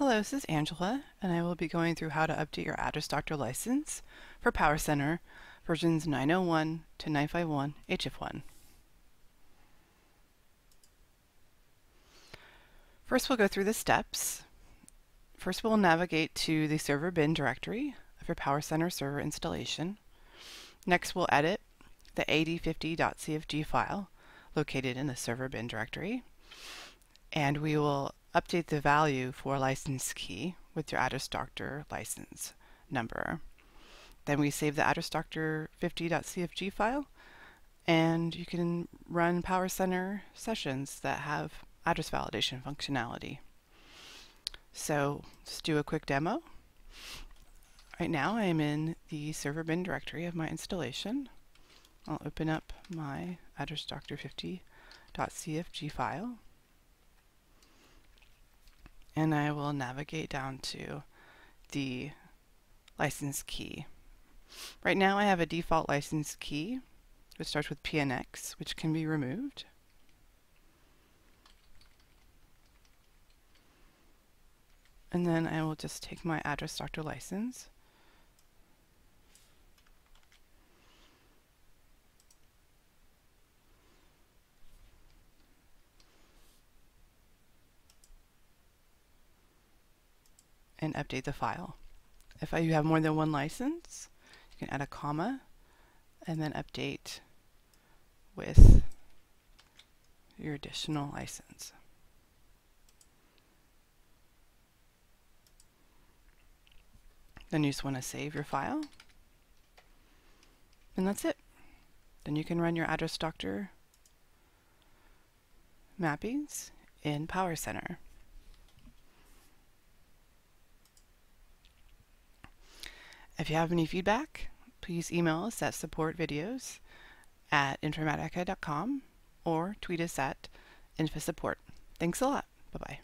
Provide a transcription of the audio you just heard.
Hello, this is Angela, and I will be going through how to update your Address Doctor license for PowerCenter versions 901 to 951 HF1. First, we'll go through the steps. First, we'll navigate to the server bin directory of your PowerCenter server installation. Next, we'll edit the ad50.cfg file located in the server bin directory. And we will update the value for license key with your Address Doctor license number. Then we save the Address Doctor 50.cfg file and you can run PowerCenter sessions that have address validation functionality. So let's do a quick demo. Right now I am in the server bin directory of my installation. I'll open up my Address Doctor 50.cfg file and I will navigate down to the license key. Right now I have a default license key which starts with PNX which can be removed. And then I will just take my address doctor license and update the file. If you have more than one license, you can add a comma and then update with your additional license. Then you just want to save your file. And that's it. Then you can run your address doctor mappings in PowerCenter. If you have any feedback, please email us at supportvideos at informatica.com or tweet us at infasupport. Thanks a lot. Bye-bye.